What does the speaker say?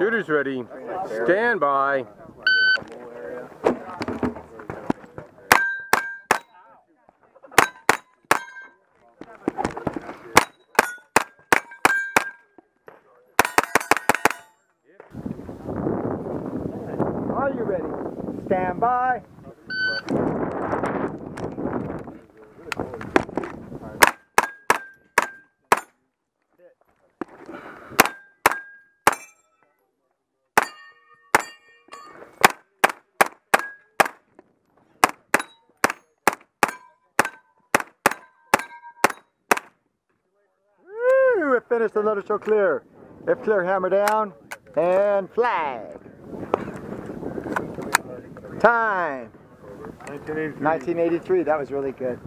Shooter's ready. Stand by. Are you ready? Stand by. Finished the little show clear. If clear, hammer down and flag. Time. 1983. That was really good.